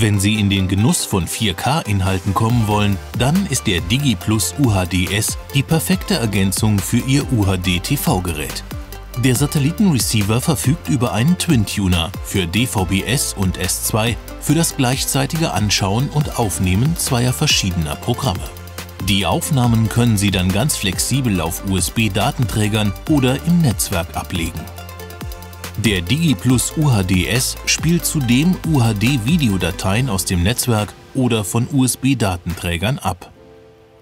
Wenn Sie in den Genuss von 4K-Inhalten kommen wollen, dann ist der DigiPlus UHD-S die perfekte Ergänzung für Ihr UHD-TV-Gerät. Der Satellitenreceiver verfügt über einen Twin-Tuner für DVB-S und S2 für das gleichzeitige Anschauen und Aufnehmen zweier verschiedener Programme. Die Aufnahmen können Sie dann ganz flexibel auf USB-Datenträgern oder im Netzwerk ablegen. Der DigiPlus UHD-S spielt zudem UHD-Videodateien aus dem Netzwerk oder von USB-Datenträgern ab.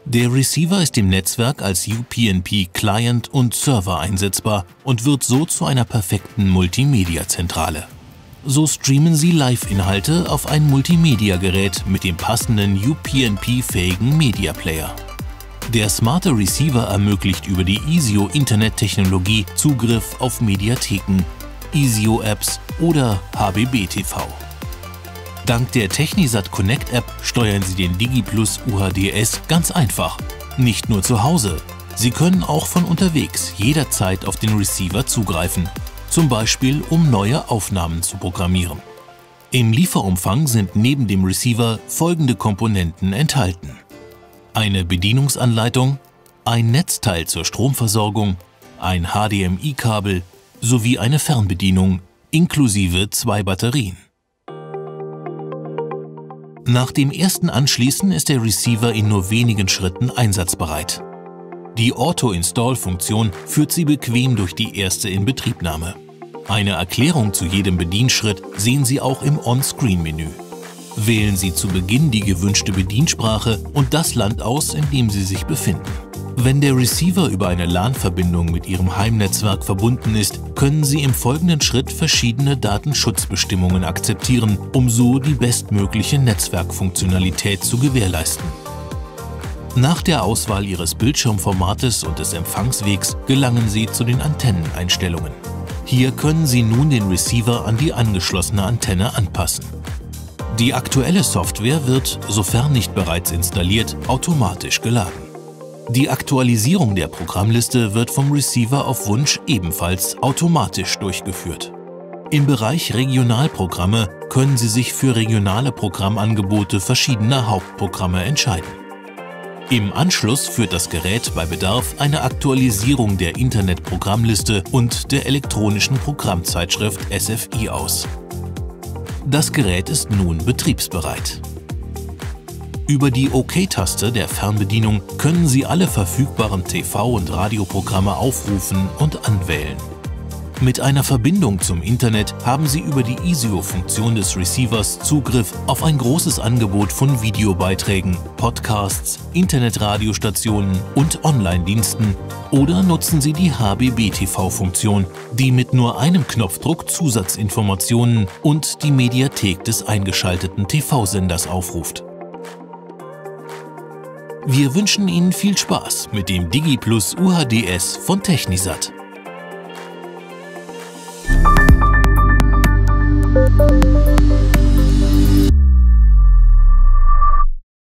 Der Receiver ist im Netzwerk als UPnP Client und Server einsetzbar und wird so zu einer perfekten Multimedia-Zentrale. So streamen Sie Live-Inhalte auf ein Multimedia-Gerät mit dem passenden UPnP-fähigen Media Player. Der smarte Receiver ermöglicht über die ISIO Internettechnologie Zugriff auf Mediatheken, ISIO-Apps oder HBB-TV. Dank der Technisat Connect App steuern Sie den DigiPlus UHDS ganz einfach. Nicht nur zu Hause. Sie können auch von unterwegs jederzeit auf den Receiver zugreifen, zum Beispiel um neue Aufnahmen zu programmieren. Im Lieferumfang sind neben dem Receiver folgende Komponenten enthalten. Eine Bedienungsanleitung, ein Netzteil zur Stromversorgung, ein HDMI-Kabel sowie eine Fernbedienung inklusive zwei Batterien. Nach dem ersten Anschließen ist der Receiver in nur wenigen Schritten einsatzbereit. Die Auto-Install-Funktion führt Sie bequem durch die erste Inbetriebnahme. Eine Erklärung zu jedem Bedienschritt sehen Sie auch im On-Screen-Menü. Wählen Sie zu Beginn die gewünschte Bediensprache und das Land aus, in dem Sie sich befinden. Wenn der Receiver über eine LAN-Verbindung mit Ihrem Heimnetzwerk verbunden ist, können Sie im folgenden Schritt verschiedene Datenschutzbestimmungen akzeptieren, um so die bestmögliche Netzwerkfunktionalität zu gewährleisten. Nach der Auswahl Ihres Bildschirmformates und des Empfangswegs gelangen Sie zu den Antenneneinstellungen. Hier können Sie nun den Receiver an die angeschlossene Antenne anpassen. Die aktuelle Software wird, sofern nicht bereits installiert, automatisch geladen. Die Aktualisierung der Programmliste wird vom Receiver auf Wunsch ebenfalls automatisch durchgeführt. Im Bereich Regionalprogramme können Sie sich für regionale Programmangebote verschiedener Hauptprogramme entscheiden. Im Anschluss führt das Gerät bei Bedarf eine Aktualisierung der Internetprogrammliste und der elektronischen Programmzeitschrift SFI aus. Das Gerät ist nun betriebsbereit. Über die OK-Taste der Fernbedienung können Sie alle verfügbaren TV- und Radioprogramme aufrufen und anwählen. Mit einer Verbindung zum Internet haben Sie über die ISIO-Funktion des Receivers Zugriff auf ein großes Angebot von Videobeiträgen, Podcasts, Internetradiostationen und Online-Diensten oder nutzen Sie die HBB-TV-Funktion, die mit nur einem Knopfdruck Zusatzinformationen und die Mediathek des eingeschalteten TV-Senders aufruft. Wir wünschen Ihnen viel Spaß mit dem DigiPlus UHDS von Technisat.